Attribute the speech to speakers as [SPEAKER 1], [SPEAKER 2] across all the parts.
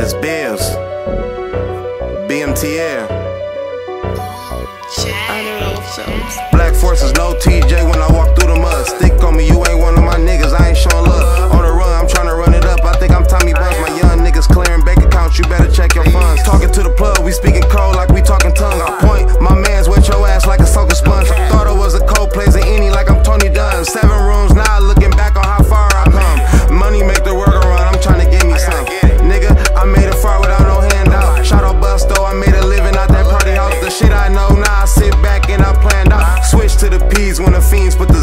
[SPEAKER 1] It's Bims. BMTL. Black forces, no TJ when I but the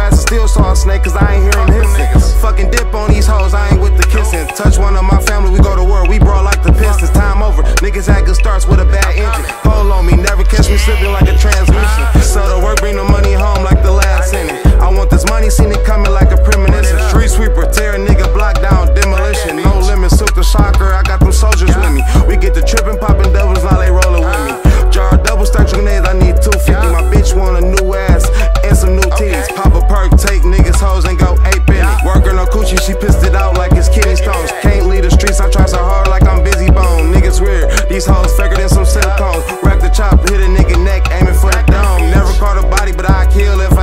[SPEAKER 1] grass and still saw a snake cause I ain't hear him hissing. Fucking dip on these hoes, I ain't with the kissing. Touch one of my family, we go to war, we brawl like the Pistons. Time over, niggas had good starts with silicone. Rack the chop, hit a nigga neck, aiming for the dome. Never caught a body, but I kill if I